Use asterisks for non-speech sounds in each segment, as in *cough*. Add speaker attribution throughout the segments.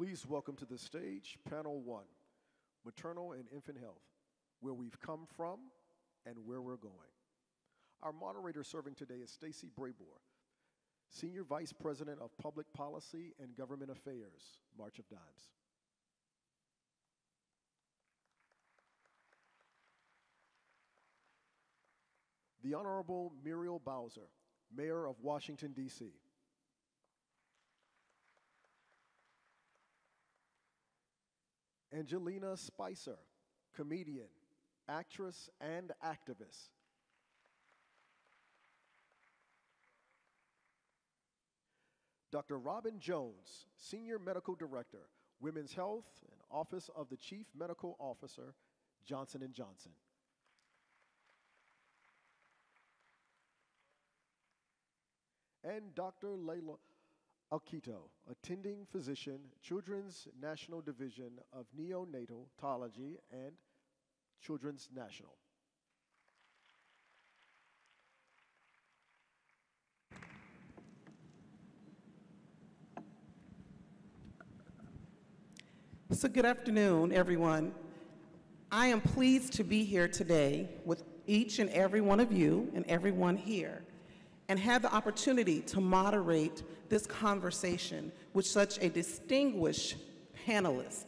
Speaker 1: Please welcome to the stage panel one, Maternal and Infant Health, where we've come from and where we're going. Our moderator serving today is Stacey Brayboy, Senior Vice President of Public Policy and Government Affairs, March of Dimes. The Honorable Muriel Bowser, Mayor of Washington, D.C. Angelina Spicer, comedian, actress, and activist. Dr. Robyn Jones, Senior Medical Director, Women's Health and Office of the Chief Medical Officer, Johnson & Johnson. And Dr. Lola Okito, attending physician, Children's National Division of Neonatology and Children's National.
Speaker 2: So, good afternoon, everyone. I am pleased to be here today with each and every one of you and everyone here and have the opportunity to moderate this conversation with such a distinguished panelist.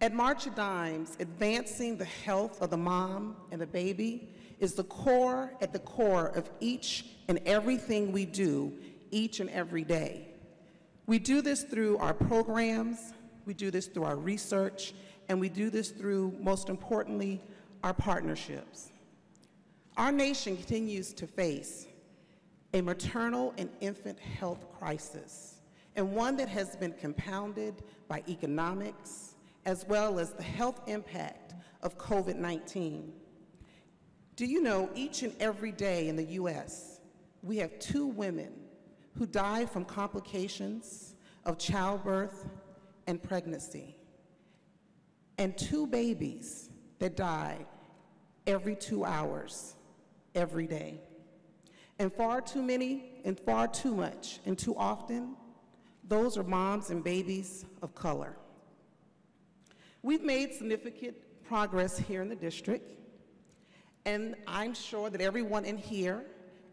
Speaker 2: At March of Dimes, advancing the health of the mom and the baby is the core at the core of each and everything we do each and every day. We do this through our programs, we do this through our research, and we do this through, most importantly, our partnerships. Our nation continues to face a maternal and infant health crisis, and one that has been compounded by economics as well as the health impact of COVID-19. Do you know each and every day in the U.S., we have two women who die from complications of childbirth and pregnancy, and two babies that die every two hours, every day. And far too many, and far too much, and too often, those are moms and babies of color. We've made significant progress here in the district, and I'm sure that everyone in here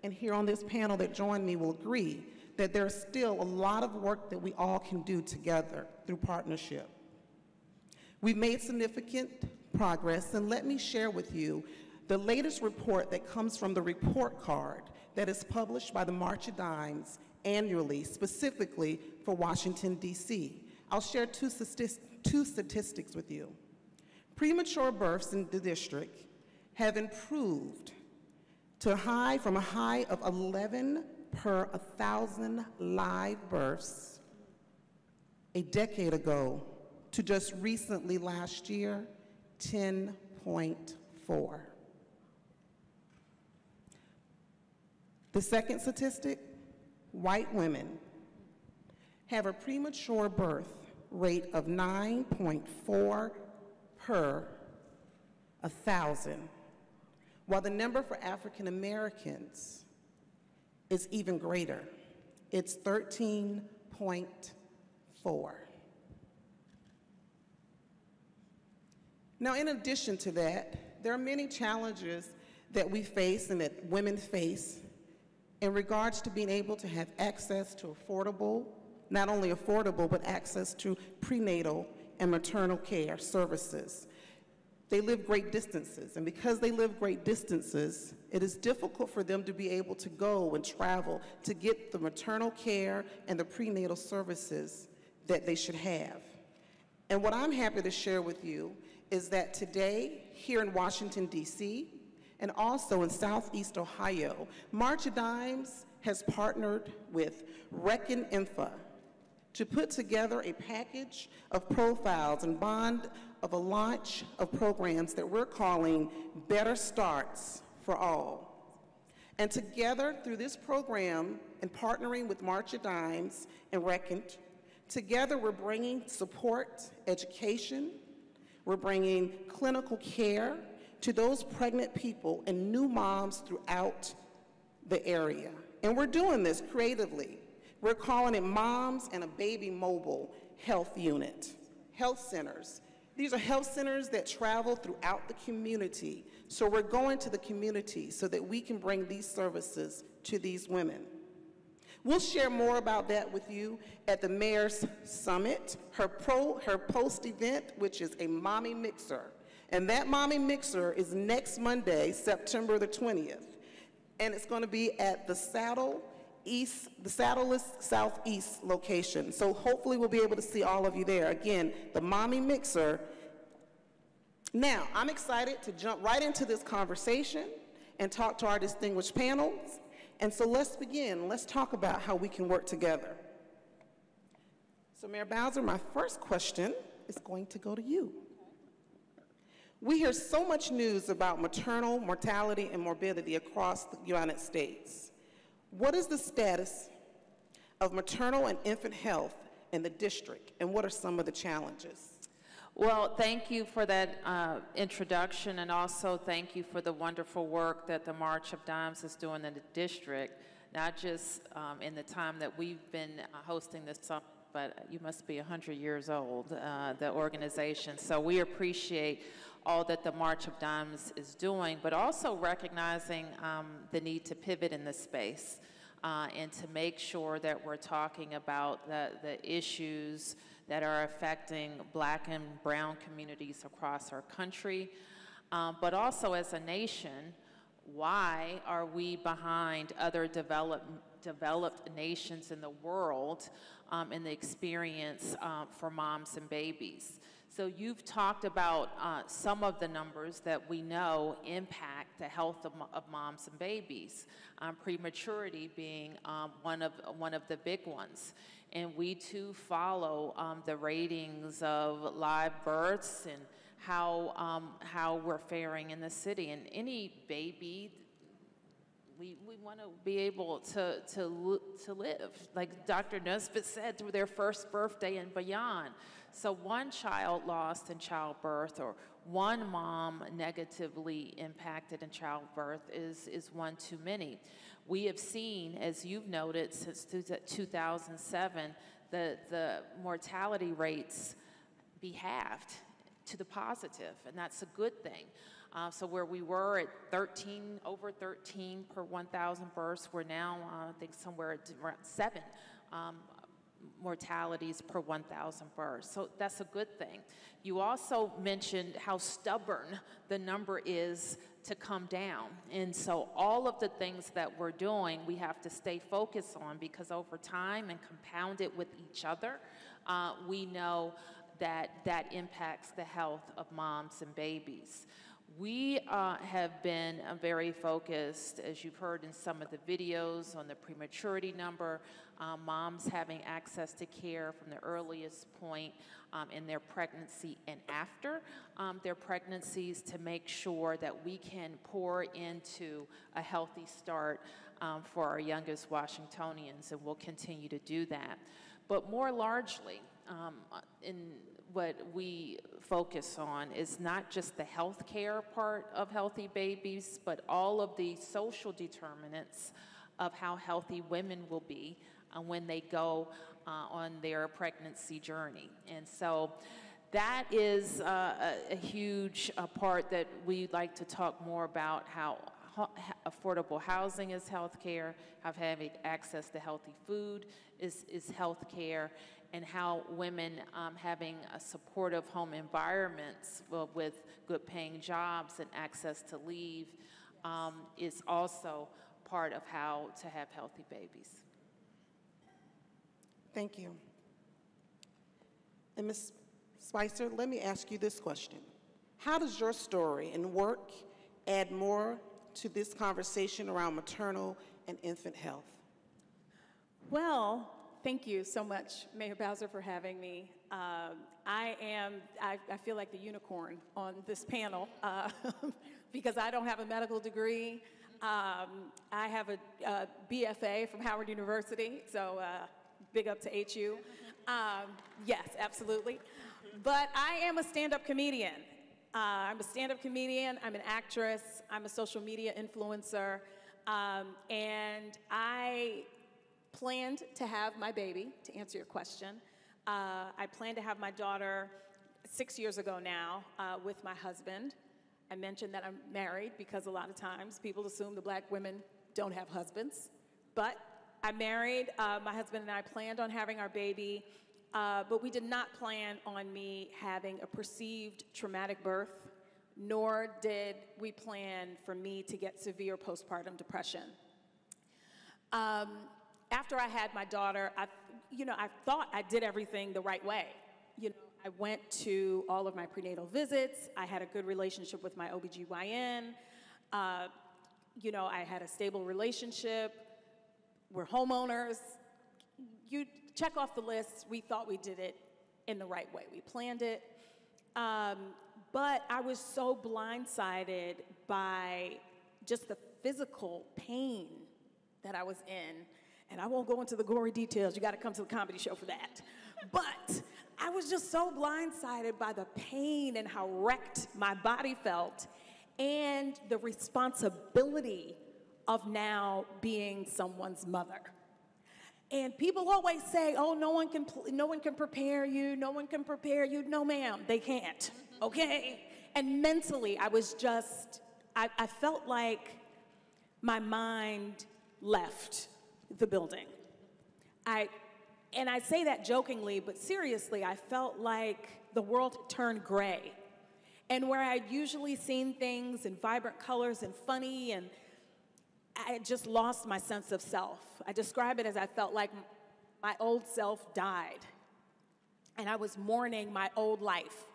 Speaker 2: and here on this panel that joined me will agree that there's still a lot of work that we all can do together through partnership. We've made significant progress, and let me share with you the latest report that comes from the report card that is published by the March of Dimes annually, specifically for Washington, D.C. I'll share two, two statistics with you. Premature births in the district have improved to a high from a high of 11 per 1,000 live births a decade ago to just recently last year, 10.4. The second statistic, white women have a premature birth rate of 9.4 per 1,000, while the number for African Americans is even greater. It's 13.4. Now, in addition to that, there are many challenges that we face and that women face in regards to being able to have access to affordable, not only affordable, but access to prenatal and maternal care services. They live great distances, and because they live great distances, it is difficult for them to be able to go and travel to get the maternal care and the prenatal services that they should have. And what I'm happy to share with you is that today, here in Washington, D.C., and also in Southeast Ohio. March Dimes has partnered with Reckitt Info to put together a package of profiles and bond of a launch of programs that we're calling Better Starts for All. And together, through this program and partnering with March of Dimes and Reckitt, together we're bringing support, education, we're bringing clinical care, to those pregnant people and new moms throughout the area. And we're doing this creatively We're calling it Moms and a Baby Mobile Health Unit, health centers. These are health centers that travel throughout the community. So we're going to the community so that we can bring these services to these women. We'll share more about that with you at the Mayor's Summit, her, pro, her post event, which is a mommy mixer. And that mommy mixer is next Monday, September the 20th. And it's going to be at the Saddle East, the Saddleless Southeast location. So hopefully we'll be able to see all of you there. Again, the mommy mixer. Now, I'm excited to jump right into this conversation and talk to our distinguished panels. And so let's begin. Let's talk about how we can work together. So Mayor Bowser, my first question is going to go to you. We hear so much news about maternal mortality and morbidity across the United States. What is the status of maternal and infant health in the district, and what are some of the challenges?
Speaker 3: Well, thank you for that uh, introduction, and also thank you for the wonderful work that the March of Dimes is doing in the district, not just um, in the time that we've been uh, hosting this summit, but you must be 100 years old, uh, the organization. So we appreciate all that the March of Dimes is doing, but also recognizing um, the need to pivot in this space uh, and to make sure that we're talking about the, the issues that are affecting black and brown communities across our country. Um, but also as a nation, why are we behind other develop, developed nations in the world um, in the experience um, for moms and babies? So you've talked about uh, some of the numbers that we know impact the health of, of moms and babies, um, prematurity being um, one, of, one of the big ones. And we too follow um, the ratings of live births and how, um, how we're faring in the city. And any baby we, we want to be able to, to, to live, like Dr. Nesbitt said, through their first birthday and beyond. So one child lost in childbirth or one mom negatively impacted in childbirth is, is one too many. We have seen, as you've noted, since 2007, the, the mortality rates be halved to the positive, and that's a good thing. Uh, so where we were at 13, over 13 per 1,000 births, we're now, uh, I think, somewhere at around seven um, mortalities per 1,000 births. So that's a good thing. You also mentioned how stubborn the number is to come down. And so all of the things that we're doing, we have to stay focused on because over time and compound it with each other, uh, we know that that impacts the health of moms and babies. We uh, have been uh, very focused, as you've heard in some of the videos, on the prematurity number, um, moms having access to care from the earliest point um, in their pregnancy and after um, their pregnancies to make sure that we can pour into a healthy start um, for our youngest Washingtonians, and we'll continue to do that. But more largely, um, in what we focus on is not just the health care part of healthy babies, but all of the social determinants of how healthy women will be uh, when they go uh, on their pregnancy journey. And so that is uh, a, a, huge uh, part that we'd like to talk more about how affordable housing is health care, how having access to healthy food is, is health care, and how women um, having a supportive home environments with good paying jobs and access to leave um, is also part of how to have healthy babies.
Speaker 2: Thank you. And Ms. Spicer, let me ask you this question. How does your story and work add more to this conversation around maternal and infant health?
Speaker 4: Well, thank you so much, Mayor Bowser, for having me. Um, I am, I, I, feel like the unicorn on this panel uh, *laughs* because I don't have a medical degree. Um, I have a, a, BFA from Howard University, so uh, big up to HU. Um, yes, absolutely. But I am a stand-up comedian. Uh, I'm a stand-up comedian, I'm an actress, I'm a social media influencer, um, and I planned to have my baby, to answer your question. Uh, I planned to have my daughter six years ago now uh, with my husband. I mentioned that I'm married because a lot of times people assume the black women don't have husbands. But I'm married. Uh, my husband and I planned on having our baby, uh, but we did not plan on me having a perceived traumatic birth, nor did we plan for me to get severe postpartum depression. Um, after I had my daughter, I, you know, I thought I did everything the right way. You know, I went to all of my prenatal visits. I had a good relationship with my OBGYN. Uh, you know, I had a stable relationship. We're homeowners. You check off the list. We thought we did it in the right way. We planned it. Um, but I was so blindsided by just the physical pain that I was in. And I won't go into the gory details. You got to come to the comedy show for that. But I was just so blindsided by the pain and how wrecked my body felt and the responsibility of now being someone's mother. And people always say, "Oh, no one can no one can prepare you. No one can prepare you." No, ma'am, they can't. Okay? And mentally, I was just I, I felt like my mind left the building. I and I say that jokingly, but seriously, I felt like the world turned gray. And where I'd usually seen things in vibrant colors and funny, and I just lost my sense of self. I describe it as I felt like my old self died. And I was mourning my old life.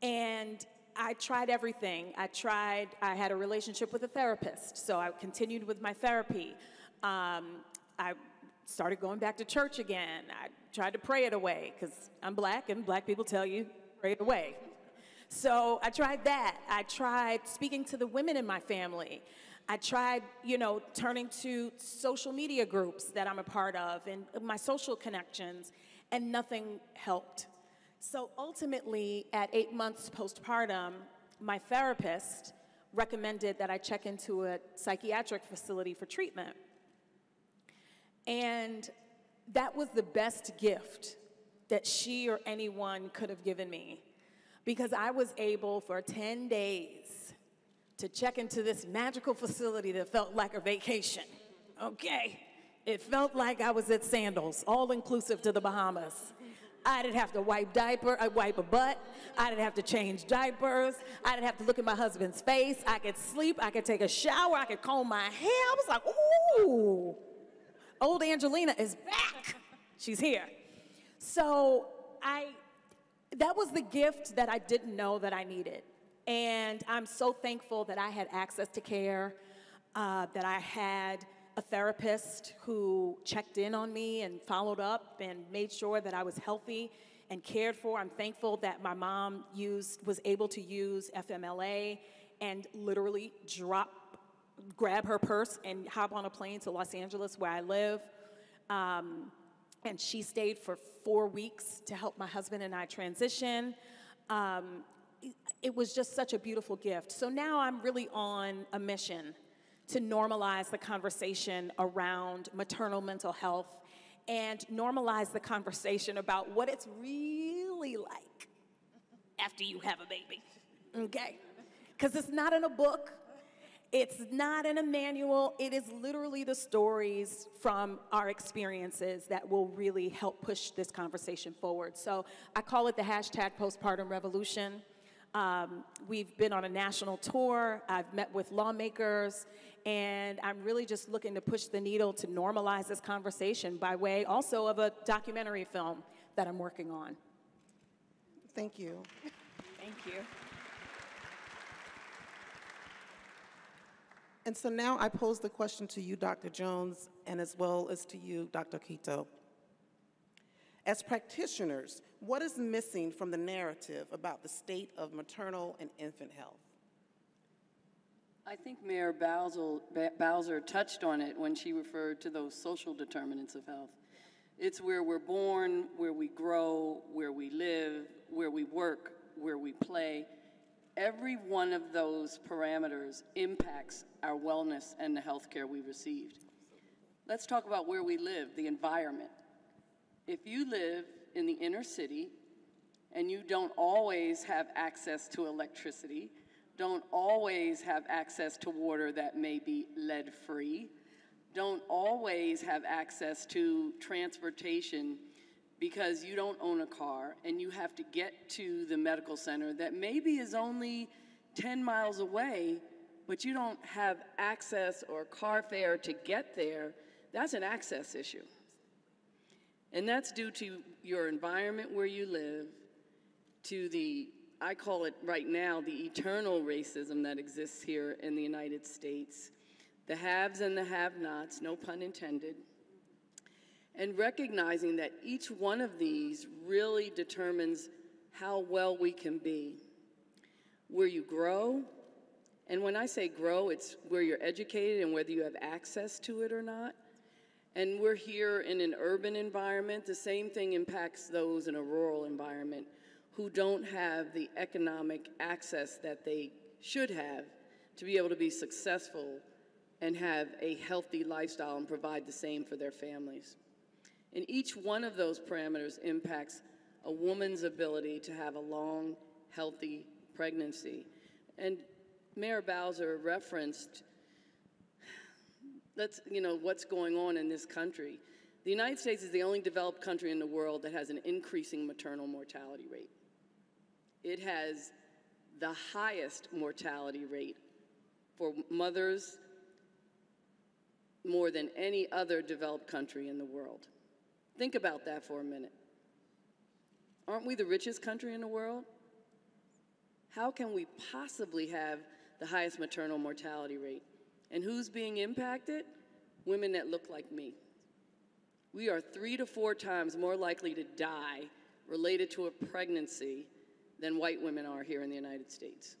Speaker 4: And I tried everything. I tried, I had a relationship with a therapist, so I continued with my therapy. Um, I started going back to church again. I tried to pray it away because I'm black and black people tell you, pray it away. So I tried that. I tried speaking to the women in my family. I tried, you know, turning to social media groups that I'm a part of and my social connections, and nothing helped. So ultimately, at eight months postpartum, my therapist recommended that I check into a psychiatric facility for treatment. And that was the best gift that she or anyone could have given me because I was able for 10 days to check into this magical facility that felt like a vacation. Okay? It felt like I was at Sandals, all inclusive to the Bahamas. I didn't have to wipe diaper, I wipe a butt. I didn't have to change diapers. I didn't have to look at my husband's face. I could sleep. I could take a shower. I could comb my hair. I was like, ooh, old Angelina is back. She's here. So I, that was the gift that I didn't know that I needed. And I'm so thankful that I had access to care, uh, that I had a therapist who checked in on me and followed up and made sure that I was healthy and cared for. I'm thankful that my mom used was able to use FMLA and literally drop grab her purse and hop on a plane to Los Angeles where I live. Um, and she stayed for four weeks to help my husband and I transition. Um, it, it was just such a beautiful gift. So now I'm really on a mission to normalize the conversation around maternal mental health and normalize the conversation about what it's really like after you have a baby. Okay? Because it's not in a book, it's not in a manual, it is literally the stories from our experiences that will really help push this conversation forward. So I call it the hashtag postpartum revolution. Um, we've been on a national tour, I've met with lawmakers, and I'm really just looking to push the needle to normalize this conversation by way also of a documentary film that I'm working on.
Speaker 2: Thank you.
Speaker 4: Thank you.
Speaker 2: And so now I pose the question to you, Dr. Jones, and as well as to you, Dr. Okito. As practitioners, what is missing from the narrative about the state of maternal and infant health?
Speaker 5: I think Mayor Bowser, touched on it when she referred to those social determinants of health. It's where we're born, where we grow, where we live, where we work, where we play. Every one of those parameters impacts our wellness and the health care we received. let's talk about where we live, the environment. If you live in the inner city and you don't always have access to electricity, don't always have access to water that may be lead free, don't always have access to transportation because you don't own a car and you have to get to the medical center that maybe is only 10 miles away, but you don't have access or car fare to get there, that's an access issue. And that's due to your environment where you live, to the, I call it right now, the eternal racism that exists here in the United States, the haves and the have nots, no pun intended, and recognizing that each one of these really determines how well we can be. Where you grow, and when I say grow, it's where you're educated and whether you have access to it or not. And we're here in an urban environment. The same thing impacts those in a rural environment who don't have the economic access that they should have to be able to be successful and have a healthy lifestyle and provide the same for their families. And each one of those parameters impacts a woman's ability to have a long, healthy pregnancy. And Mayor Bowser referenced let's, you know, what's going on in this country. The United States is the only developed country in the world that has an increasing maternal mortality rate. It has the highest mortality rate for mothers more than any other developed country in the world. Think about that for a minute. Aren't we the richest country in the world? How can we possibly have the highest maternal mortality rate? And who's being impacted? Women that look like me. We are three to four times more likely to die related to a pregnancy than white women are here in the United States.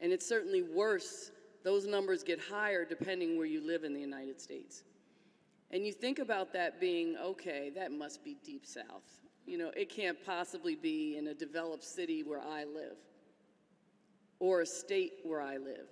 Speaker 5: And it's certainly worse, those numbers get higher depending where you live in the United States. And you think about that being, okay, that must be deep south. You know, it can't possibly be in a developed city where I live or a state where I live.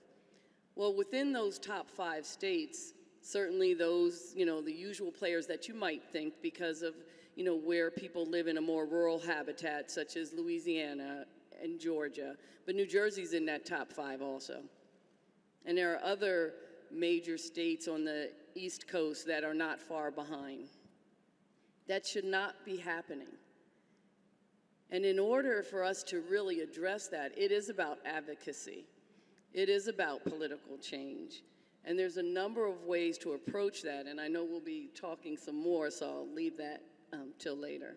Speaker 5: Well, within those top five states, certainly those, you know, the usual players that you might think because of, you know, where people live in a more rural habitat, such as Louisiana and Georgia. But New Jersey's in that top five also. And there are other major states on the East Coast that are not far behind. That should not be happening. And in order for us to really address that, it is about advocacy. It is about political change. And there's a number of ways to approach that, and I know we'll be talking some more, so I'll leave that um, till later.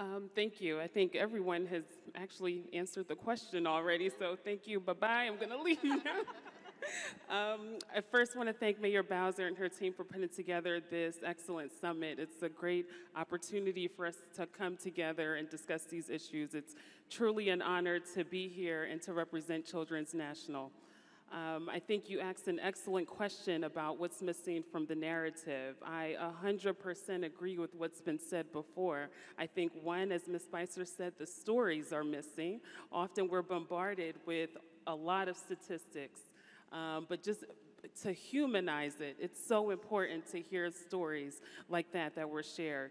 Speaker 6: Um, thank you. I think everyone has actually answered the question already, so thank you. Bye bye. I'm going to leave now. *laughs* um, I first want to thank Mayor Bowser and her team for putting together this excellent summit. It's a great opportunity for us to come together and discuss these issues. It's truly an honor to be here and to represent Children's National. Um, I think you asked an excellent question about what's missing from the narrative. I 100% agree with what's been said before. I think, one, as Ms. Spicer said, the stories are missing. Often we're bombarded with a lot of statistics, um, but just to humanize it, it's so important to hear stories like that that were shared.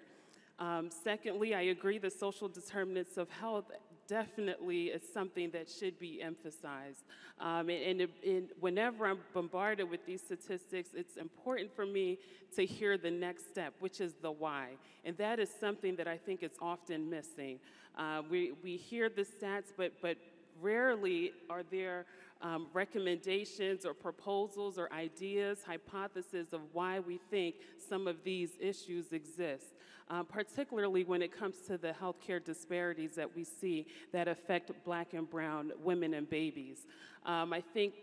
Speaker 6: Um, secondly, I agree the social determinants of health definitely is something that should be emphasized. Um, and, and, and, whenever I'm bombarded with these statistics, it's important for me to hear the next step, which is the why. And that is something that I think is often missing. Uh, we, we hear the stats, but, but rarely are there um, recommendations or proposals or ideas, hypotheses of why we think some of these issues exist, um, particularly when it comes to the healthcare disparities that we see that affect black and brown women and babies. Um, I think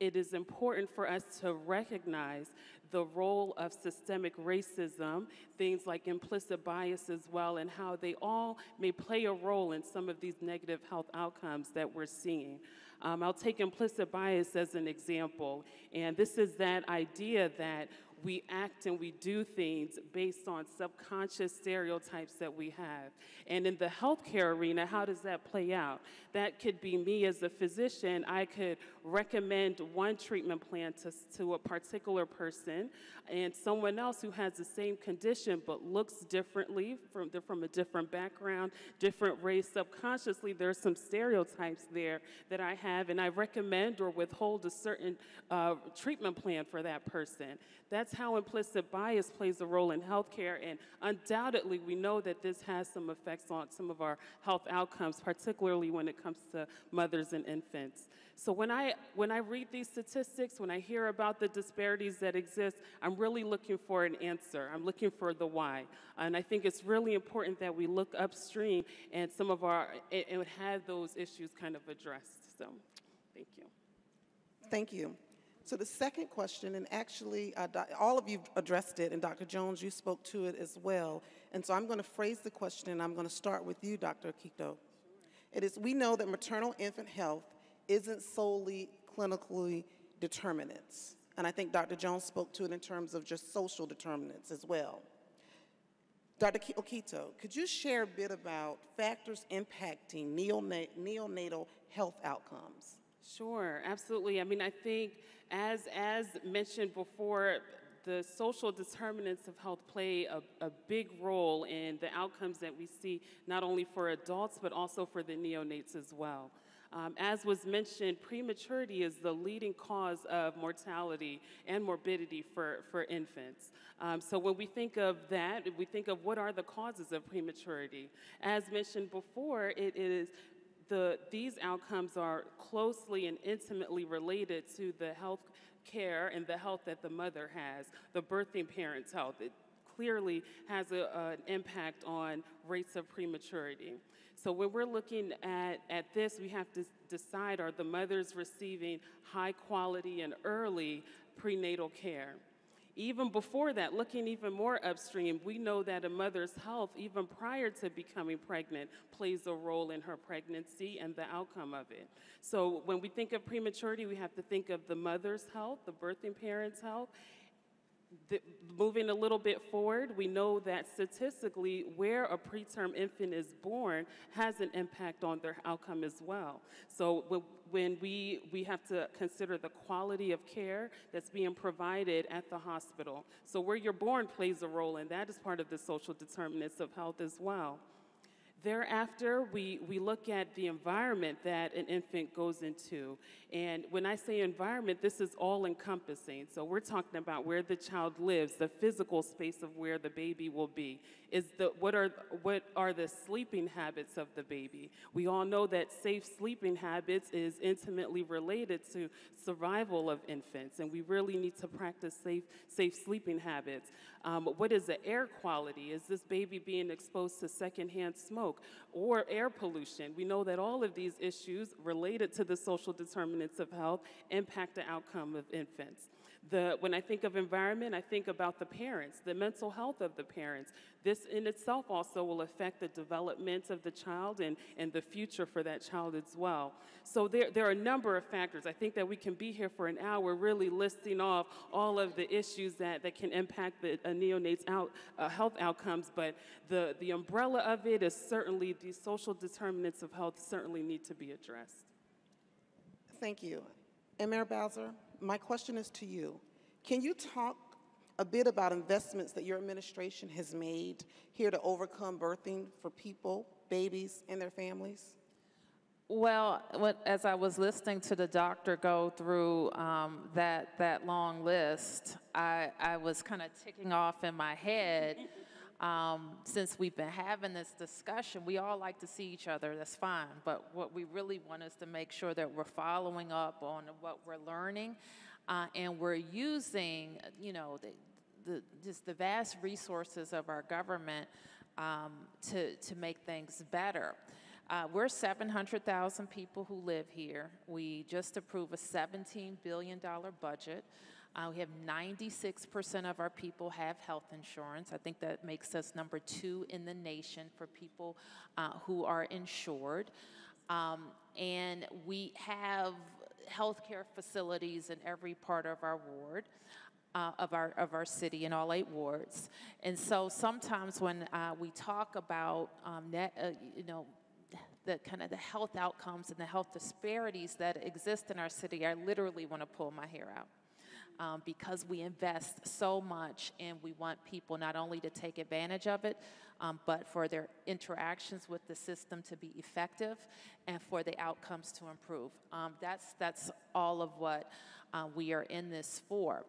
Speaker 6: it is important for us to recognize the role of systemic racism, things like implicit bias as well, and how they all may play a role in some of these negative health outcomes that we're seeing. Um, I'll take implicit bias as an example, and this is that idea that we act and we do things based on subconscious stereotypes that we have. And in the healthcare arena, how does that play out? That could be me as a physician. I could recommend one treatment plan to, to a particular person, and someone else who has the same condition but looks differently from, from a different background, different race. Subconsciously, there's some stereotypes there that I have, and I recommend or withhold a certain uh, treatment plan for that person. That's how implicit bias plays a role in healthcare, and undoubtedly, we know that this has some effects on some of our health outcomes, particularly when it comes to mothers and infants. So when I when I read these statistics, when I hear about the disparities that exist, I'm really looking for an answer. I'm looking for the why, and I think it's really important that we look upstream and some of our and have those issues kind of addressed. So, thank you.
Speaker 2: Thank you. So the second question, and actually, uh, all of you addressed it, and Dr. Jones, you spoke to it as well. And so I'm going to phrase the question, and I'm going to start with you, Dr. Okito. It is, we know that maternal infant health isn't solely clinically determinants. And I think Dr. Jones spoke to it in terms of just social determinants as well. Dr. Okito, could you share a bit about factors impacting neonat- neonatal health outcomes?
Speaker 6: Sure, absolutely. I mean, I think as as mentioned before, the social determinants of health play a, a big role in the outcomes that we see not only for adults but also for the neonates as well. Um, as was mentioned, prematurity is the leading cause of mortality and morbidity for, for infants. Um, so when we think of that, we think of what are the causes of prematurity. As mentioned before, it is the, these outcomes are closely and intimately related to the health care and the health that the mother has, the birthing parent's health. It clearly has a, an impact on rates of prematurity. So when we're looking at, at this, we have to decide are the mothers receiving high quality and early prenatal care? Even before that, looking even more upstream, we know that a mother's health, even prior to becoming pregnant, plays a role in her pregnancy and the outcome of it. So when we think of prematurity, we have to think of the mother's health, the birthing parent's health, the, moving a little bit forward, we know that statistically, where a preterm infant is born has an impact on their outcome as well. So when, we, we have to consider the quality of care that's being provided at the hospital. So where you're born plays a role, and that is part of the social determinants of health as well. Thereafter, we, we look at the environment that an infant goes into. And when I say environment, this is all encompassing. So we're talking about where the child lives, the physical space of where the baby will be. Is the, what, are, what are the sleeping habits of the baby? We all know that safe sleeping habits is intimately related to survival of infants, and we really need to practice safe, safe sleeping habits. Um, what is the air quality? Is this baby being exposed to secondhand smoke or air pollution? We know that all of these issues related to the social determinants of health impact the outcome of infants. The, when I think of environment, I think about the parents, the mental health of the parents. This in itself also will affect the development of the child and, and the future for that child as well. So there, there are a number of factors. I think that we can be here for an hour really listing off all of the issues that, that can impact the a neonate's out, uh, health outcomes, but the, the umbrella of it is certainly the social determinants of health certainly need to be addressed.
Speaker 2: Thank you. And Mayor Bowser, my question is to you. Can you talk a bit about investments that your administration has made here to overcome birthing for people, babies, and their families?
Speaker 3: Well, as I was listening to the doctor go through um, that, that long list, I, I was kind of ticking off in my head. Um, since we've been having this discussion, we all like to see each other, that's fine. But what we really want is to make sure that we're following up on what we're learning uh, and we're using, you know, the, the, just the vast resources of our government um, to, to make things better. Uh, we're 700,000 people who live here. We just approved a $17 billion budget. Uh, we have 96% of our people have health insurance. I think that makes us number two in the nation for people uh, who are insured. Um, and we have healthcare facilities in every part of our ward. Uh, of our of our city in all eight wards, and so sometimes when uh, we talk about um, net, uh, you know, the kind of the health outcomes and the health disparities that exist in our city, I literally want to pull my hair out um, because we invest so much and we want people not only to take advantage of it, um, but for their interactions with the system to be effective and for the outcomes to improve. Um, that's, that's all of what uh, we are in this for.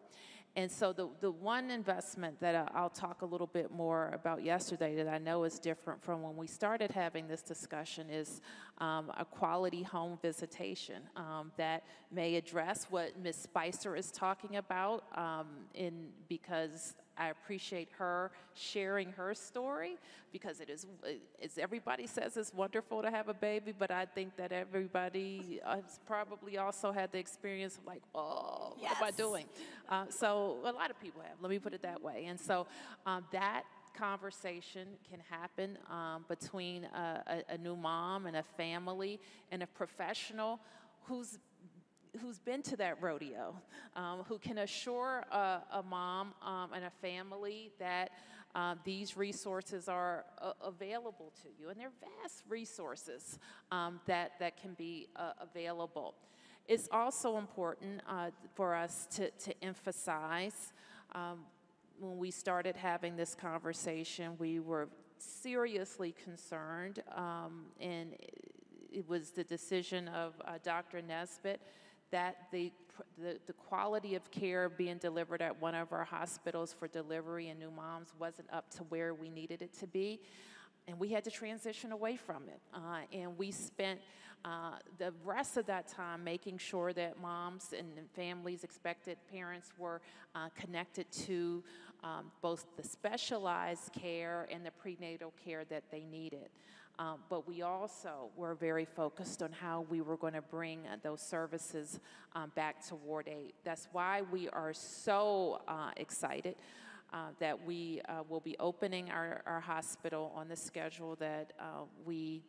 Speaker 3: And so the, the one investment that I'll talk a little bit more about yesterday that I know is different from when we started having this discussion is um, a quality home visitation um, that may address what Ms. Spicer is talking about um, in, because I appreciate her sharing her story because it is, as everybody says, it's wonderful to have a baby, but I think that everybody has probably also had the experience of like, oh, what am I doing? Uh, so a lot of people have, let me put it that way. And so um, that conversation can happen um, between a, a, a new mom and a family and a professional who's who's been to that rodeo, um, who can assure a, a mom um, and a family that um, these resources are uh, available to you, and they're vast resources um, that that can be uh, available. It's also important uh, for us to, to emphasize um, when we started having this conversation, we were seriously concerned, um, and it was the decision of uh, Dr. Nesbitt that the, the, the quality of care being delivered at one of our hospitals for delivery and new moms wasn't up to where we needed it to be. And we had to transition away from it. Uh, and we spent uh, the rest of that time making sure that moms and families, expected parents, were uh, connected to um, both the specialized care and the prenatal care that they needed. Um, but we also were very focused on how we were going to bring uh, those services um, back to Ward 8. That's why we are so uh, excited uh, that we uh, will be opening our, our hospital on the schedule that uh, we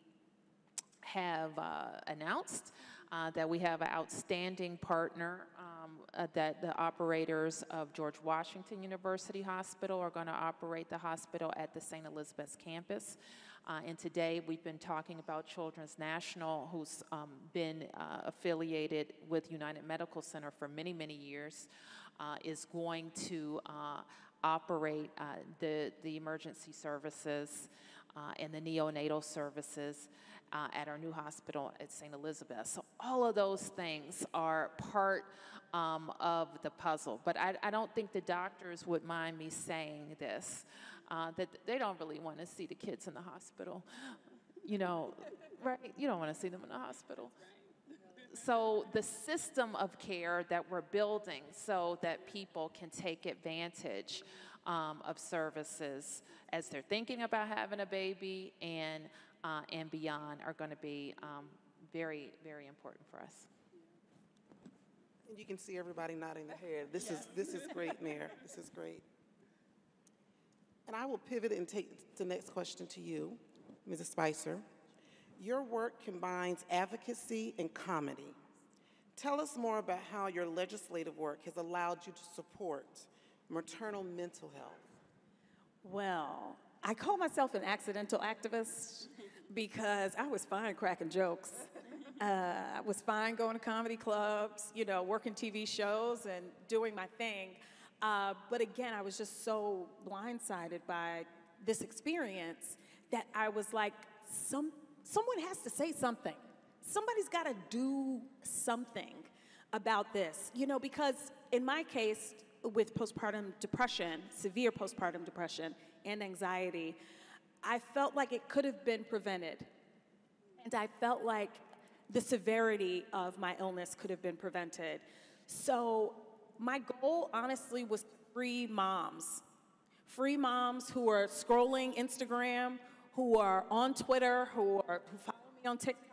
Speaker 3: have uh, announced uh, that we have an outstanding partner um, uh, that the operators of George Washington University Hospital are going to operate the hospital at the St. Elizabeth's campus. Uh, and today we've been talking about Children's National, who's um, been uh, affiliated with United Medical Center for many, many years, uh, is going to uh, operate uh, the, the emergency services uh, and the neonatal services at our new hospital at St. Elizabeth. So all of those things are part um, of the puzzle. But I, I don't think the doctors would mind me saying this, uh, that they don't really want to see the kids in the hospital. You know, right? You don't want to see them in the hospital. So the system of care that we're building so that people can take advantage um, of services as they're thinking about having a baby and uh, and beyond are going to be um, very very important for us.
Speaker 2: And you can see everybody nodding their head. This is, this is great, Mayor. This is great. And I will pivot and take the next question to you, Mrs. Spicer. Your work combines advocacy and comedy. Tell us more about how your legislative work has allowed you to support maternal mental health.
Speaker 4: Well, I call myself an accidental activist because I was fine cracking jokes. Uh, I was fine going to comedy clubs, you know, working TV shows and doing my thing. Uh, but again, I was just so blindsided by this experience that I was like, some, someone has to say something. Somebody's got to do something about this, you know, because in my case, with postpartum depression, severe postpartum depression, and anxiety, I felt like it could have been prevented. And I felt like the severity of my illness could have been prevented. So, my goal, honestly, was free moms. Free moms who are scrolling Instagram, who are on Twitter, who, are, who follow me on TikTok.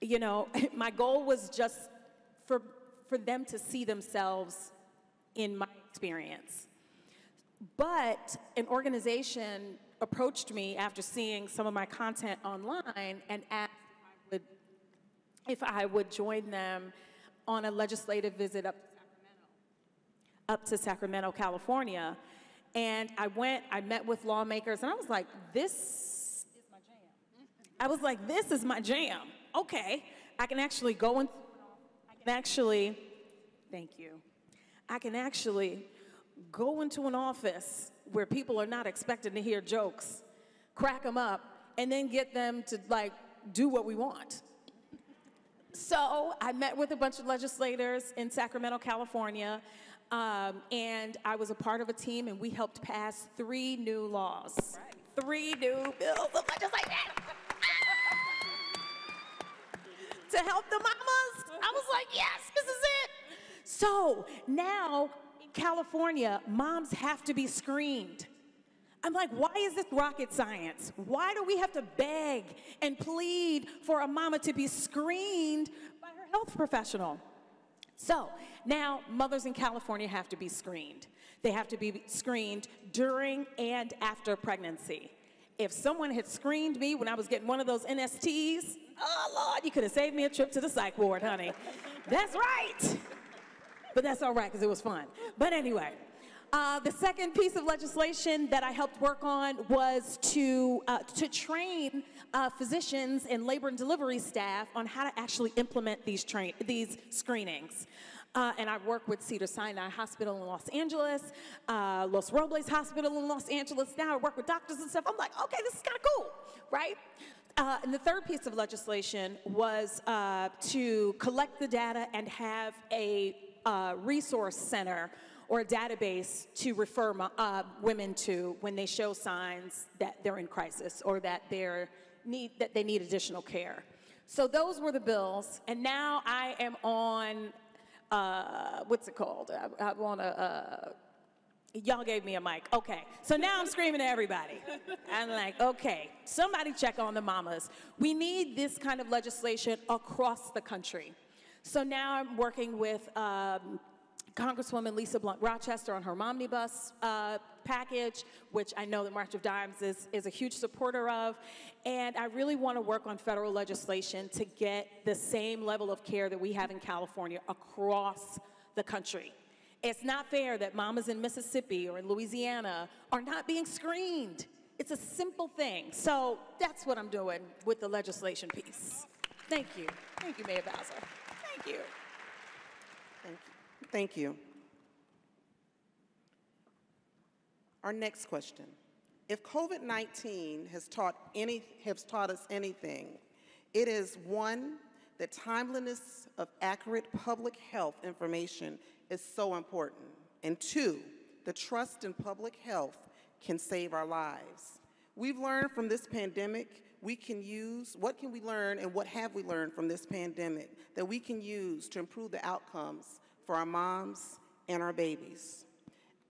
Speaker 4: You know, *laughs* my goal was just for, for them to see themselves in my experience. But an organization approached me after seeing some of my content online and asked if I would, if I would join them on a legislative visit up up to Sacramento, California. And I went, I met with lawmakers, and I was like, this is my jam. I was like, this is my jam. Okay, I can actually go and I can actually, thank you. I can actually go into an office where people are not expecting to hear jokes, crack them up, and then get them to like do what we want. So I met with a bunch of legislators in Sacramento, California, um, and I was a part of a team, and we helped pass three new laws. Three new bills of legislation to help the mamas. I was like, yes, this is it. So now in California, moms have to be screened. I'm like, why is this rocket science? Why do we have to beg and plead for a mama to be screened by her health professional? So now mothers in California have to be screened. They have to be screened during and after pregnancy. If someone had screened me when I was getting one of those NSTs, oh Lord, you could have saved me a trip to the psych ward, honey. That's right. But that's all right because it was fun. But anyway, uh, the second piece of legislation that I helped work on was to, uh, to train uh, physicians and labor and delivery staff on how to actually implement these, train- these screenings. Uh, and I work with Cedar Sinai Hospital in Los Angeles, uh, Los Robles Hospital in Los Angeles. Now I work with doctors and stuff. I'm like, okay, this is kind of cool, right? Uh, and the third piece of legislation was uh, to collect the data and have a uh, resource center or a database to refer uh, women to when they show signs that they're in crisis or that, they're need, that they need additional care. So those were the bills, and now I am on, uh, what's it called? I, I'm on a, uh, Y'all gave me a mic. Okay. So now I'm screaming at everybody. I'm like, okay, somebody check on the mamas. We need this kind of legislation across the country. So now I'm working with um, Congresswoman Lisa Blunt Rochester on her Momnibus uh, package, which I know the March of Dimes is, is a huge supporter of. And I really want to work on federal legislation to get the same level of care that we have in California across the country. It's not fair that mamas in Mississippi or in Louisiana are not being screened. It's a simple thing. So that's what I'm doing with the legislation piece. Thank you. Thank you, Mayor Bowser. Thank you.
Speaker 2: Thank you. Our next question. If COVID-19 has taught any has taught us anything, it is one, the timeliness of accurate public health information is so important. And two, the trust in public health can save our lives. We've learned from this pandemic we can use, what can we learn and what have we learned from this pandemic that we can use to improve the outcomes for our moms and our babies?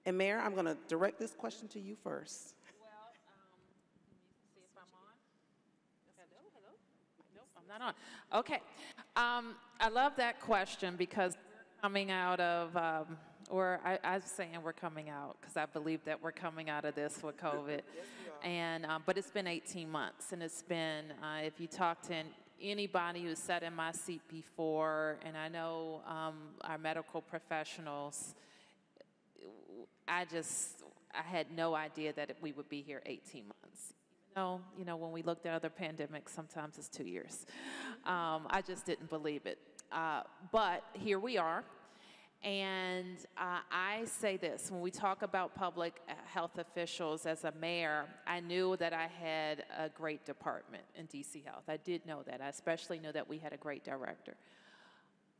Speaker 2: And Mayor, I'm going to direct this question to you first.
Speaker 3: Well, um, can you see if I'm on? Hello, hello? Nope, I'm not on. Okay. Um, I love that question because we're coming out of, um, or I, I'm saying we're coming out because I believe that we're coming out of this with COVID. *laughs* And, um, but it's been 18 months, and it's been, uh, if you talk to an- anybody who's sat in my seat before, and I know um, our medical professionals, I just, I had no idea that we would be here 18 months. No, you know, when we looked at other pandemics, sometimes it's two years. Um, I just didn't believe it. Uh, but here we are. And uh, I say this when we talk about public uh, health officials as a mayor, I knew that I had a great department in DC Health. I did know that. I especially knew that we had a great director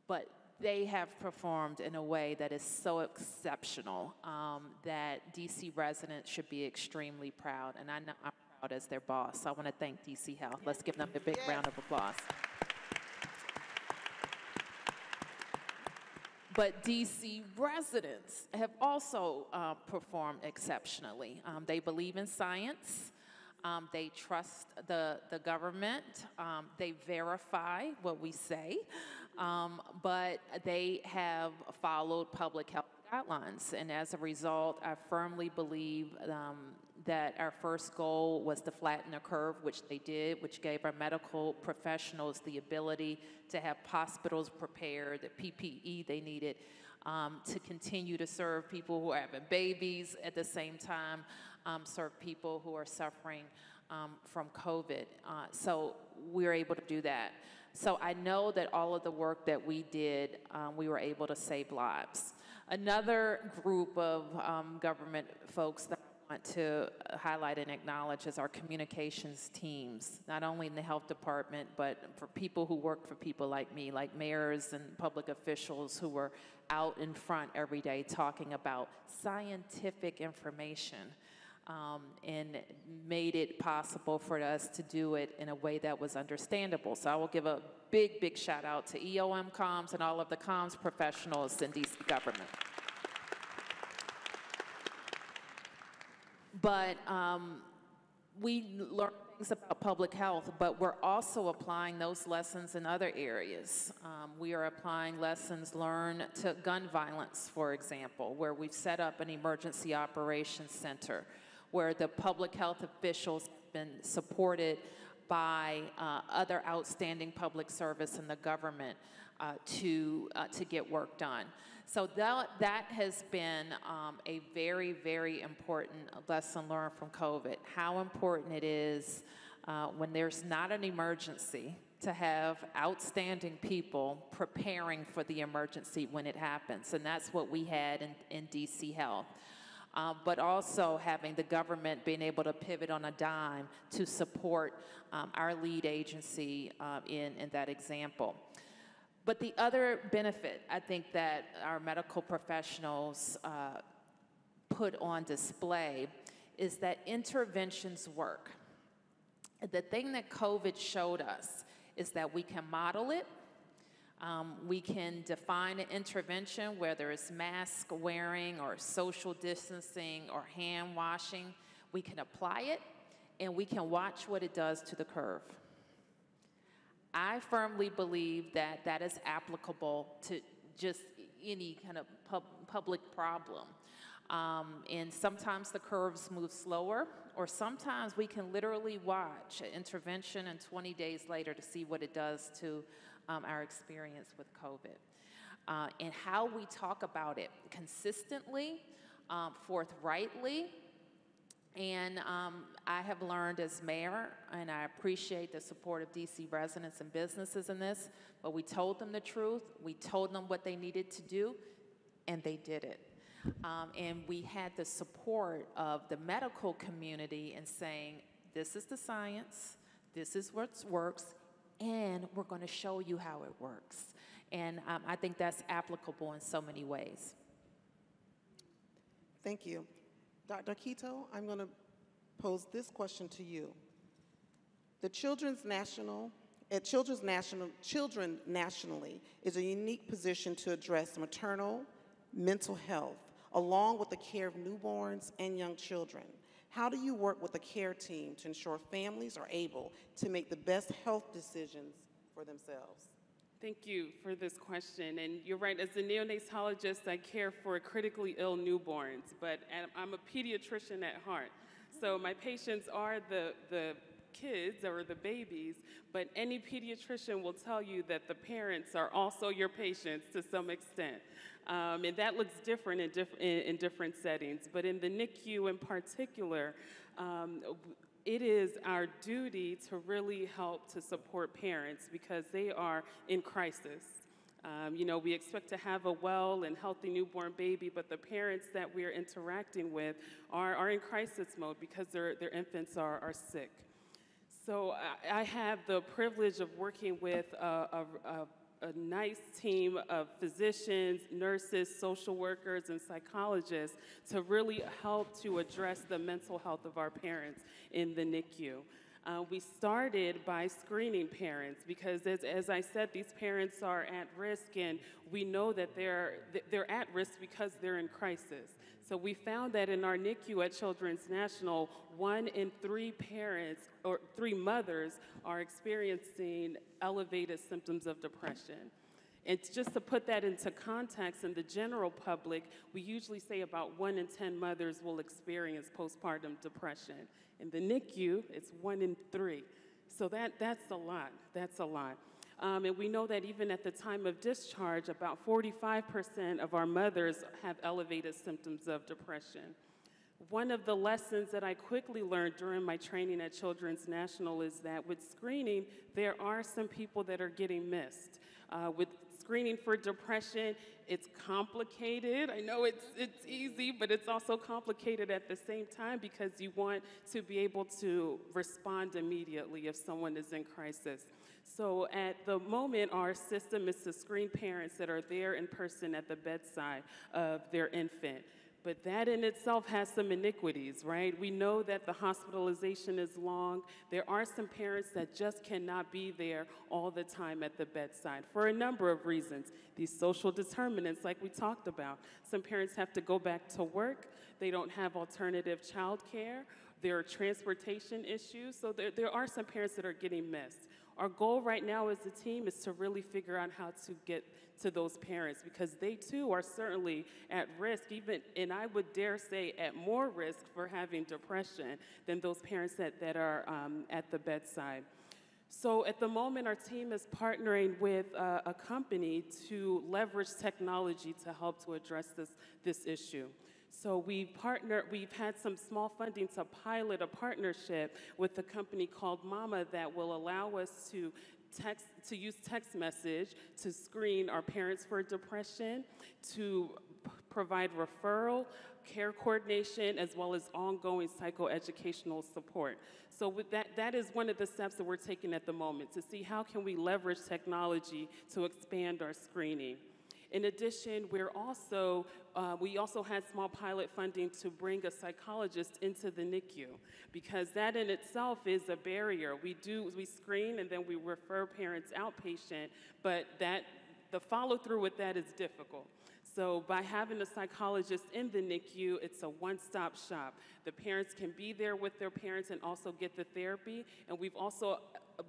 Speaker 3: but they have performed in a way that is so exceptional um, that DC residents should be extremely proud, and I know I'm proud as their boss. So I want to thank DC Health. Let's give them a big round of applause. But DC residents have also uh, performed exceptionally. Um, they believe in science. Um, they trust the, the government. Um, they verify what we say. Um, but they have followed public health guidelines. And as a result, I firmly believe um, that our first goal was to flatten the curve, which they did, which gave our medical professionals the ability to have hospitals prepared, the PPE they needed um, to continue to serve people who are having babies at the same time, um, serve people who are suffering um, from COVID. Uh, so we were able to do that. So I know that all of the work that we did, um, we were able to save lives. Another group of um, government folks that want to highlight and acknowledge is our communications teams, not only in the health department, but for people who work for people like me, like mayors and public officials who were out in front every day talking about scientific information um, and made it possible for us to do it in a way that was understandable. So I will give a big, big shout out to EOM Comms and all of the comms professionals in DC government. But um, we learn things about public health, but we're also applying those lessons in other areas. Um, we are applying lessons learned to gun violence, for example, where we've set up an emergency operations center where the public health officials have been supported by uh, other outstanding public service in the government uh, to, uh, to get work done. So that, that has been um, a very, very important lesson learned from COVID, how important it is uh, when there's not an emergency to have outstanding people preparing for the emergency when it happens. And that's what we had in, in DC Health. Uh, but also having the government being able to pivot on a dime to support um, our lead agency uh, in, in that example. But the other benefit I think that our medical professionals uh, put on display is that interventions work. The thing that COVID showed us is that we can model it, um, we can define an intervention, whether it's mask wearing or social distancing or hand washing. We can apply it and we can watch what it does to the curve. I firmly believe that that is applicable to just any kind of pub public problem. Um, and sometimes the curves move slower, or sometimes we can literally watch an intervention and 20 days later to see what it does to um, our experience with COVID. Uh, and how we talk about it consistently, um, forthrightly, and um, I have learned as mayor, and I appreciate the support of DC residents and businesses in this, but we told them the truth, we told them what they needed to do, and they did it. Um, and we had the support of the medical community in saying, this is the science, this is what works, and we're going to show you how it works. And um, I think that's applicable in so many ways.
Speaker 2: Thank you. Dr. Okito, I'm going to pose this question to you. The Children's National, at Children's National, Children nationally is a unique position to address maternal mental health, along with the care of newborns and young children. How do you work with the care team to ensure families are able to make the best health decisions for themselves?
Speaker 6: Thank you for this question. And you're right, as a neonatologist, I care for critically ill newborns, but I'm a pediatrician at heart. So my patients are the, the kids or the babies, but any pediatrician will tell you that the parents are also your patients to some extent. Um, and that looks different in, diff in, in, different settings. But in the NICU in particular, um, it is our duty to really help to support parents because they are in crisis. Um, you know, we expect to have a well and healthy newborn baby, but the parents that we're interacting with are, are in crisis mode because their, their infants are, are sick. So I, I have the privilege of working with a, a, a a nice team of physicians, nurses, social workers, and psychologists to really help to address the mental health of our parents in the NICU. Uh, we started by screening parents because, as, as I said, these parents are at risk, and we know that they're, they're at risk because they're in crisis. So we found that in our NICU at Children's National, one in three parents or three mothers are experiencing elevated symptoms of depression. And just to put that into context, in the general public, we usually say about one in 10 mothers will experience postpartum depression. In the NICU, it's one in three. So that, that's a lot. That's a lot. Um, and we know that even at the time of discharge, about 45% of our mothers have elevated symptoms of depression. One of the lessons that I quickly learned during my training at Children's National is that with screening, there are some people that are getting missed. Uh, with screening for depression, it's complicated. I know it's, it's easy, but it's also complicated at the same time because you want to be able to respond immediately if someone is in crisis. So at the moment, our system is to screen parents that are there in person at the bedside of their infant. But that in itself has some iniquities, right? We know that the hospitalization is long. There are some parents that just cannot be there all the time at the bedside for a number of reasons. These social determinants, like we talked about. Some parents have to go back to work, they don't have alternative child care, there are transportation issues. So there, there are some parents that are getting missed. Our goal right now as a team is to really figure out how to get to those parents because they too are certainly at risk, even, and I would dare say at more risk for having depression than those parents that, that are um, at the bedside. So at the moment, our team is partnering with uh, a company to leverage technology to help to address this, this issue. So we partner, we've had some small funding to pilot a partnership with a company called Mama that will allow us to text, to use text message to screen our parents for depression, to provide referral, care coordination, as well as ongoing psychoeducational support. So with that, that is one of the steps that we're taking at the moment to see how can we leverage technology to expand our screening. In addition, we're also, uh, we also had small pilot funding to bring a psychologist into the NICU because that in itself is a barrier. We do, we screen and then we refer parents outpatient, but that, the follow through with that is difficult. So by having a psychologist in the NICU, it's a one-stop shop. The parents can be there with their parents and also get the therapy. And we've also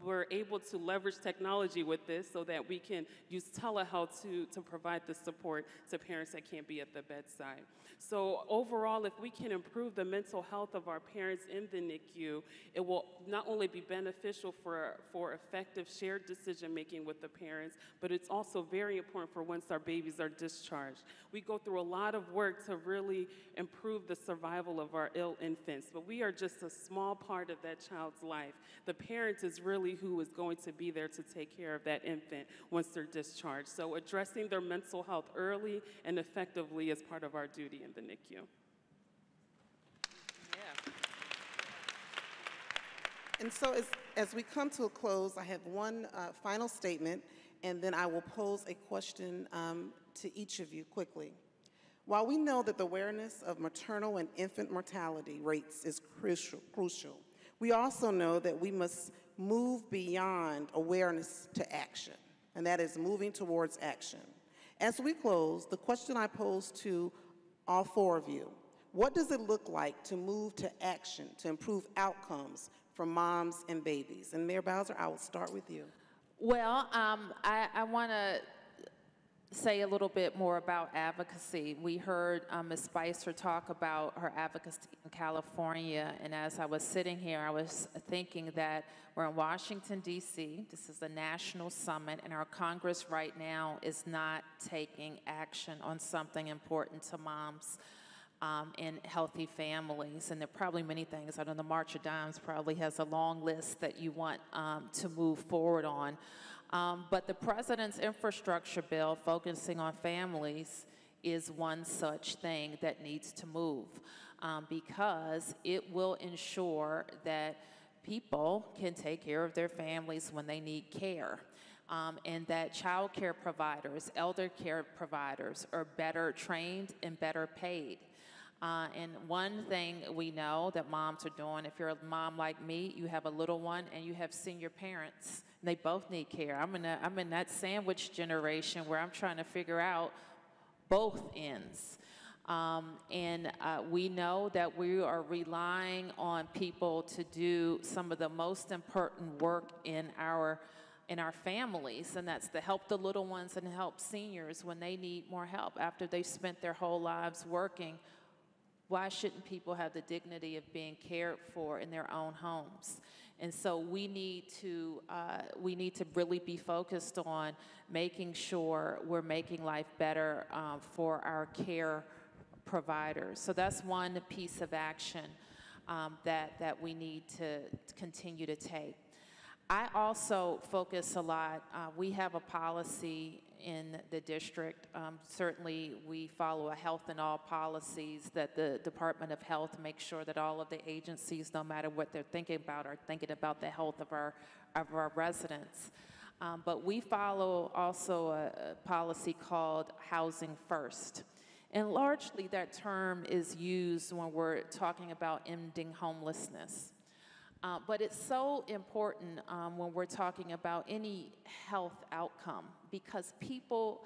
Speaker 6: we're able to leverage technology with this so that we can use telehealth to, to provide the support to parents that can't be at the bedside. So overall, if we can improve the mental health of our parents in the NICU, it will not only be beneficial for, for effective shared decision making with the parents, but it's also very important for once our babies are discharged. We go through a lot of work to really improve the survival of our ill infants, but we are just a small part of that child's life. The parent is really who is going to be there to take care of that infant once they're discharged. So addressing their mental health early and effectively is part of our duty in the NICU.
Speaker 2: And so as, as we come to a close, I have one uh, final statement, and then I will pose a question um, to each of you quickly. While we know that the awareness of maternal and infant mortality rates is crucial, crucial, we also know that we must move beyond awareness to action, and that is moving towards action. As we close, the question I pose to all four of you, what does it look like to move to action to improve outcomes for moms and babies? And Mayor Bowser, I will start with you.
Speaker 3: Well, um, I, I want to say a little bit more about advocacy. We heard um, Ms. Spicer talk about her advocacy in California, and as I was sitting here, I was thinking that we're in Washington, D.C. This is a national summit, and our Congress right now is not taking action on something important to moms. Um, and healthy families. And there are probably many things. I know the March of Dimes probably has a long list that you want um, to move forward on. Um, but the president's infrastructure bill focusing on families is one such thing that needs to move um, because it will ensure that people can take care of their families when they need care. Um, and that child care providers, elder care providers are better trained and better paid. Uh, and one thing we know that moms are doing, if you're a mom like me, you have a little one and you have senior parents, they both need care. I'm in, a, I'm in that sandwich generation where I'm trying to figure out both ends. Um, and uh, we know that we are relying on people to do some of the most important work in our in our families, and that's to help the little ones and help seniors when they need more help after they've spent their whole lives working. Why shouldn't people have the dignity of being cared for in their own homes? And so we need to uh, we need to really be focused on making sure we're making life better um, for our care providers. So that's one piece of action um, that that we need to continue to take. I also focus a lot. Uh, we have a policy in the district. Um, certainly, we follow a health and all policies that the Department of Health makes sure that all of the agencies, no matter what they're thinking about, are thinking about the health of our of our residents. Um, but we follow also a, policy called Housing First. And largely, that term is used when we're talking about ending homelessness. Uh, but it's so important um, when we're talking about any health outcome because people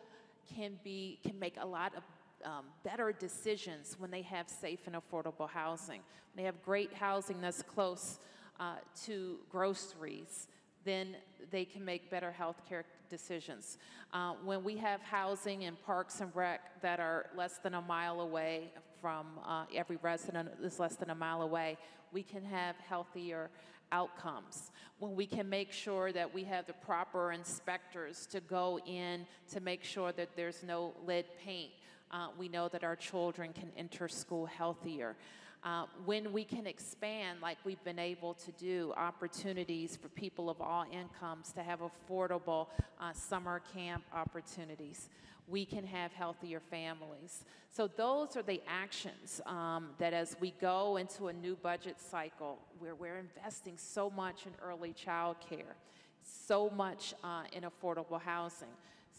Speaker 3: can be can make a lot of um, better decisions when they have safe and affordable housing. When they have great housing that's close uh, to groceries, then they can make better health care decisions. Uh, when we have housing in parks and rec that are less than a mile away from uh, every resident is less than a mile away, we can have healthier outcomes. When we can make sure that we have the proper inspectors to go in to make sure that there's no lead paint, uh, we know that our children can enter school healthier. Uh, when we can expand, like we've been able to do, opportunities for people of all incomes to have affordable uh, summer camp opportunities we can have healthier families. So, those are the actions um, that as we go into a new budget cycle where we're investing so much in early child care, so much uh, in affordable housing,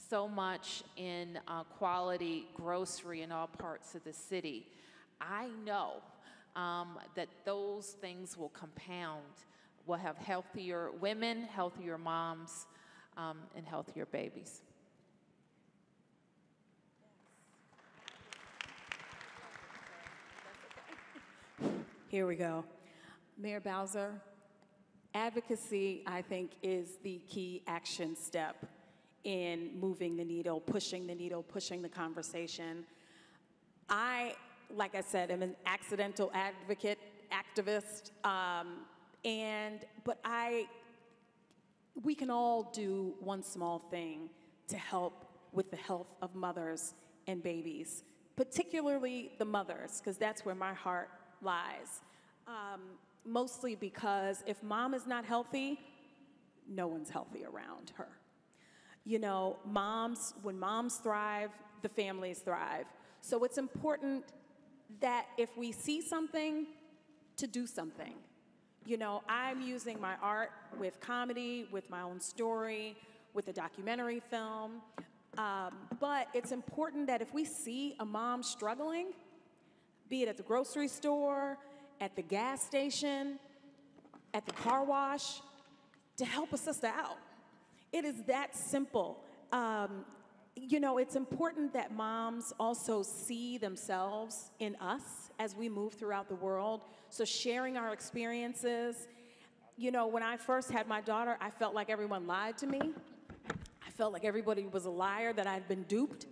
Speaker 3: so much in uh, quality grocery in all parts of the city, I know um, that those things will compound. We'll have healthier women, healthier moms, um, and healthier babies.
Speaker 4: Here we go. Mayor Bowser, advocacy, I think, is the key action step in moving the needle, pushing the needle, pushing the conversation. I, like I said, am an accidental advocate, activist, um, and but I, we can all do one small thing to help with the health of mothers and babies, particularly the mothers, because that's where my heart lies. Um, mostly because if mom is not healthy, no one's healthy around her. You know, moms, when moms thrive, the families thrive. So it's important that if we see something, to do something. You know, I'm using my art with comedy, with my own story, with a documentary film. Um, but it's important that if we see a mom struggling, be it at the grocery store, at the gas station, at the car wash, to help a sister out. It is that simple. Um, you know, it's important that moms also see themselves in us as we move throughout the world. So, sharing our experiences. You know, when I first had my daughter, I felt like everyone lied to me. I felt like everybody was a liar, that I'd been duped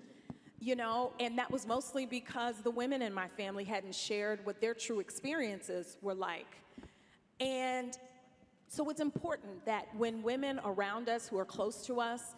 Speaker 4: you know, and that was mostly because the women in my family hadn't shared what their true experiences were like. And so it's important that when women around us who are close to us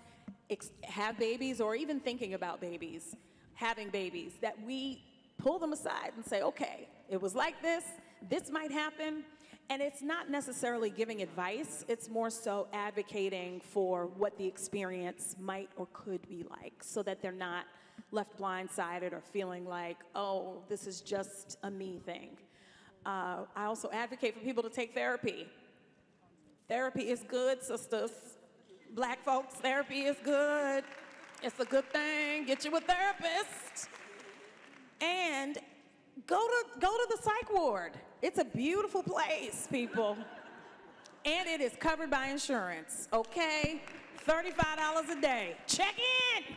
Speaker 4: have babies or even thinking about babies, having babies, that we pull them aside and say, okay, it was like this, this might happen. And it's not necessarily giving advice, it's more so advocating for what the experience might or could be like so that they're not left blindsided or feeling like, oh, this is just a me thing. Uh, I also advocate for people to take therapy. Therapy is good, sisters. Black folks, therapy is good. It's a good thing. Get you a therapist. And go to, go to the psych ward. It's a beautiful place, people. And it is covered by insurance, okay? $35 a day. Check in.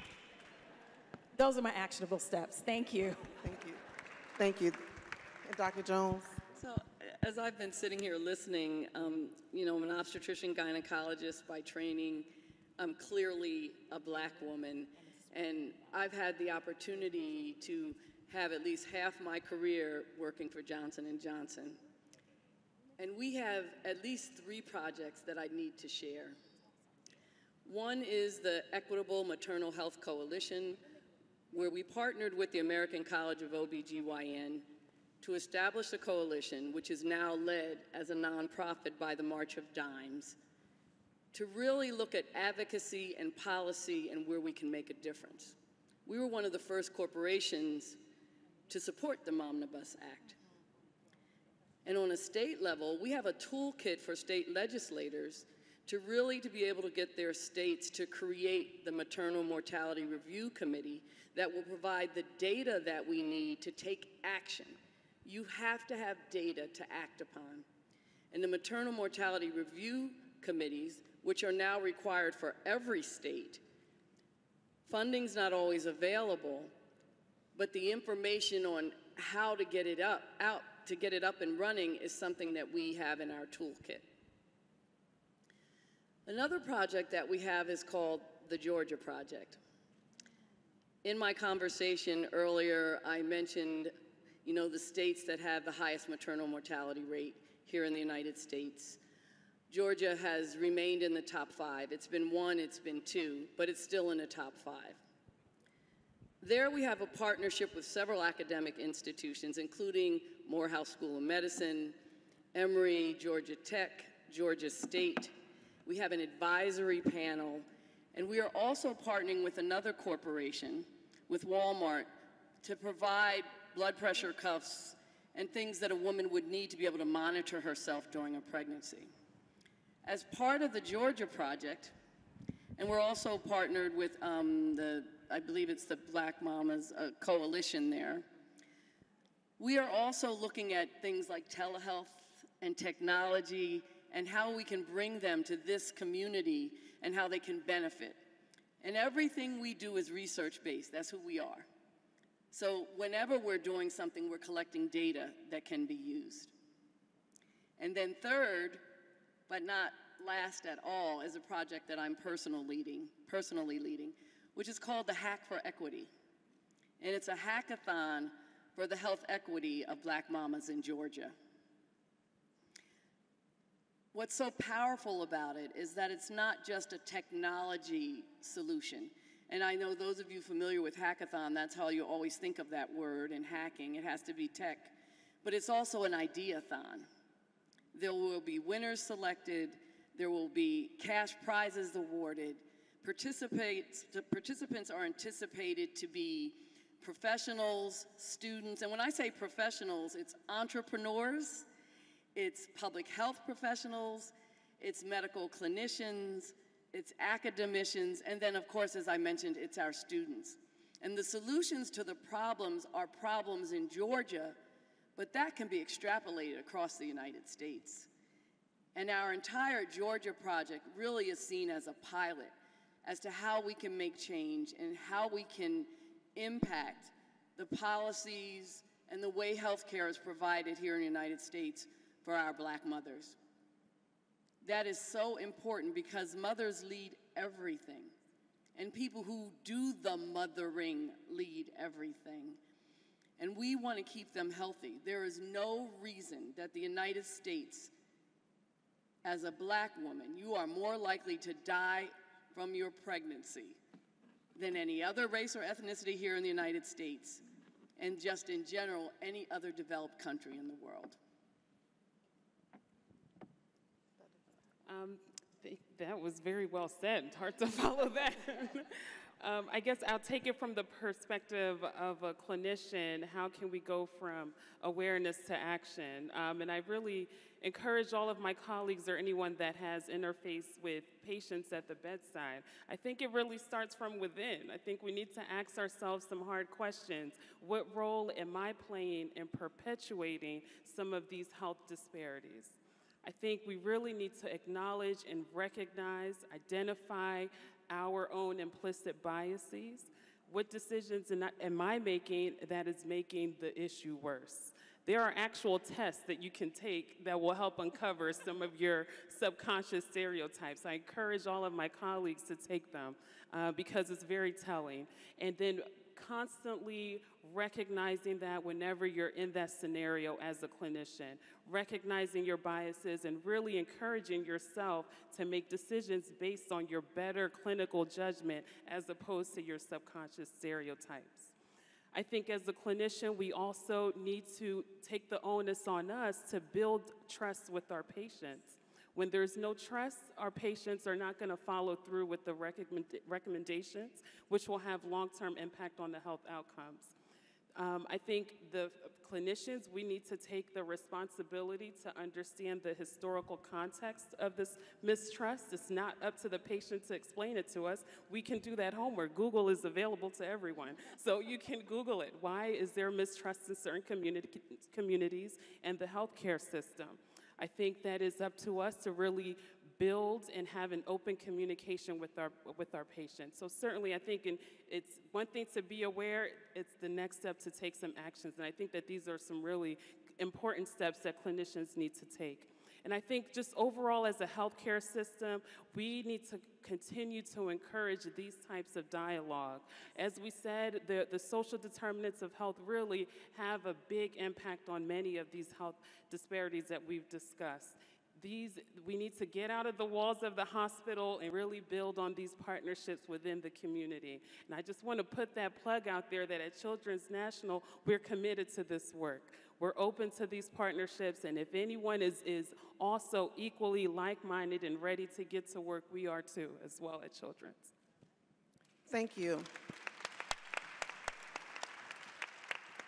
Speaker 4: Those are my actionable steps. Thank you.
Speaker 2: Thank you. Thank you. And Dr. Jones?
Speaker 5: As I've been sitting here listening, um, you know, I'm an obstetrician gynecologist by training, I'm clearly a black woman, and I've had the opportunity to have at least half my career working for Johnson & Johnson. And we have at least three projects that I need to share. One is the Equitable Maternal Health Coalition, where we partnered with the American College of OBGYN to establish a coalition, which is now led as a nonprofit by the March of Dimes, to really look at advocacy and policy and where we can make a difference. We were one of the first corporations to support the Momnibus Act. And on a state level, we have a toolkit for state legislators to really to be able to get their states to create the Maternal Mortality Review Committee that will provide the data that we need to take action. You have to have data to act upon. And the Maternal Mortality Review Committees, which are now required for every state, funding's not always available, but the information on how to get it up, out, to get it up and running is something that we have in our toolkit. Another project that we have is called the Georgia Project. In my conversation earlier, I mentioned, you know, the states that have the highest maternal mortality rate here in the United States. Georgia has remained in the top five. It's been one, it's been two, but it's still in the top five. There we have a partnership with several academic institutions, including Morehouse School of Medicine, Emory, Georgia Tech, Georgia State. We have an advisory panel, and we are also partnering with another corporation, with Walmart, to provide blood pressure cuffs and things that a woman would need to be able to monitor herself during a pregnancy. As part of the Georgia Project, and we're also partnered with um, the, I believe it's the Black Mamas uh, Coalition there. We are also looking at things like telehealth and technology and how we can bring them to this community and how they can benefit. And everything we do is research based, that's who we are. So whenever we're doing something, we're collecting data that can be used. And then third, but not last at all, is a project that I'm personal leading, personally leading, which is called the Hack for Equity. And it's a hackathon for the health equity of black mamas in Georgia. What's so powerful about it is that it's not just a technology solution. And I know those of you familiar with hackathon, that's how you always think of that word in hacking. It has to be tech. But it's also an ideathon. There will be winners selected, there will be cash prizes awarded. Participants, participants are anticipated to be professionals, students, and when I say professionals, it's entrepreneurs, it's public health professionals, it's medical clinicians, it's academicians, and then, of course, as I mentioned, it's our students. And the solutions to the problems are problems in Georgia, but that can be extrapolated across the United States. And our entire Georgia project really is seen as a pilot as to how we can make change and how we can impact the policies and the way healthcare is provided here in the United States for our black mothers. That is so important because mothers lead everything. And people who do the mothering lead everything. And we want to keep them healthy. There is no reason that the United States, as a black woman, you are more likely to die from your pregnancy than any other race or ethnicity here in the United States, and just in general, any other developed country in the world.
Speaker 6: Um, th- that was very well said. Hard to *laughs* follow that. um, I guess I'll take it from the perspective of a clinician. How can we go from awareness to action? Um, and I really encourage all of my colleagues or anyone that has interface with patients at the bedside. I think it really starts from within. I think we need to ask ourselves some hard questions. What role am I playing in perpetuating some of these health disparities? I think we really need to acknowledge and recognize, identify our own implicit biases. What decisions am I making that is making the issue worse? There are actual tests that you can take that will help uncover some of your subconscious stereotypes. I encourage all of my colleagues to take them uh, because it's very telling. And then constantly recognizing that whenever you're in that scenario as a clinician, recognizing your biases and really encouraging yourself to make decisions based on your better clinical judgment as opposed to your subconscious stereotypes. I think as a clinician, we also need to take the onus on us to build trust with our patients. When there's no trust, our patients are not going to follow through with the recommend- recommendations, which will have long term impact on the health outcomes. Um, I think the clinicians, we need to take the responsibility to understand the historical context of this mistrust. It's not up to the patient to explain it to us. We can do that homework. Google is available to everyone. So you can Google it. Why is there mistrust in certain communi- communities and the healthcare system? I think that is up to us to really build and have an open communication with our with our patients. So certainly, I think in, it's one thing to be aware. It's the next step to take some actions, and I think that these are some really important steps that clinicians need to take. And I think just overall as a healthcare system, we need to continue to encourage these types of dialogue. As we said, the, the social determinants of health really have a big impact on many of these health disparities that we've discussed these, we need to get out of the walls of the hospital and really build on these partnerships within the community. And I just want to put that plug out there that at Children's National, we're committed to this work. We're open to these partnerships, and if anyone is, is also equally like minded and ready to get to work, we are too, as well at Children's.
Speaker 2: Thank you.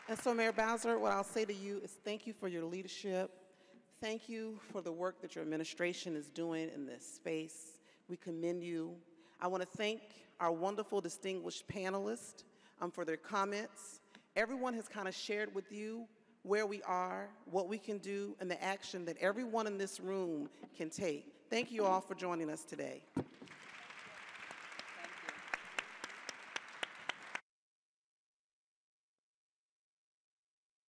Speaker 2: And so, Mayor Bowser, what I'll say to you is thank you for your leadership. Thank you for the work that your administration is doing in this space. We commend you. I want to thank our wonderful, distinguished panelists um, for their comments. Everyone has kind of shared with you where we are, what we can do, and the action that everyone in this room can take. Thank you all for joining us today.